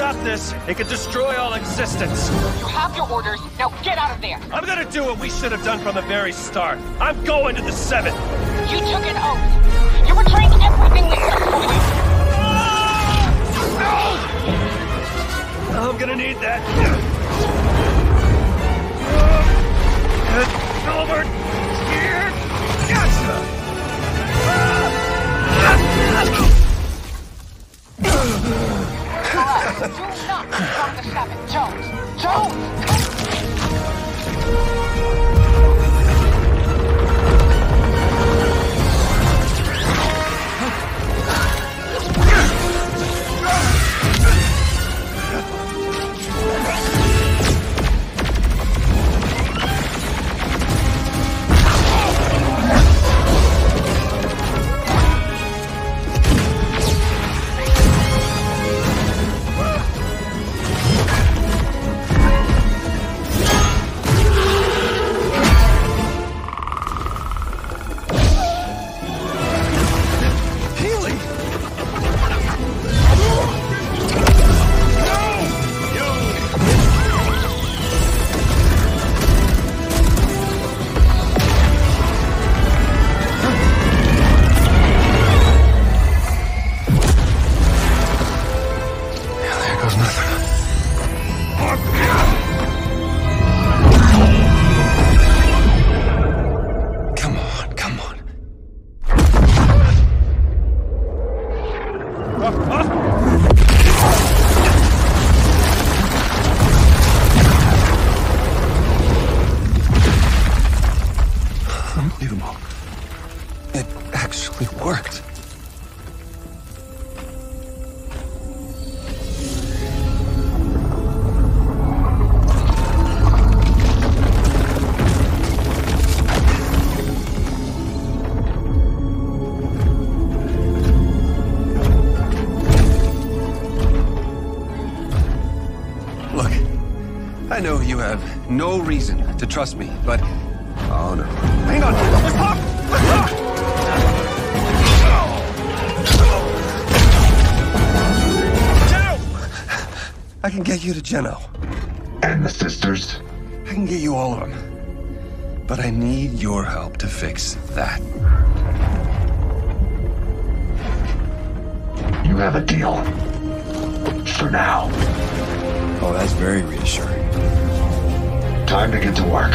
stop this, it could destroy all existence. You have your orders. Now get out of there. I'm gonna do what we should have done from the very start. I'm going to the seventh. You took an oath. You're betraying everything we stood for you. Ah! I'm gonna need that. Over here. Gotcha. Do not become the seven. Jones. Jones! It actually worked. Look, I know you have no reason to trust me, but. Oh no. Hang on! Let's talk! Let's talk! I can get you to Geno. And the sisters? I can get you all of them. But I need your help to fix that. You have a deal. For now. Oh, that's very reassuring. Time to get to work.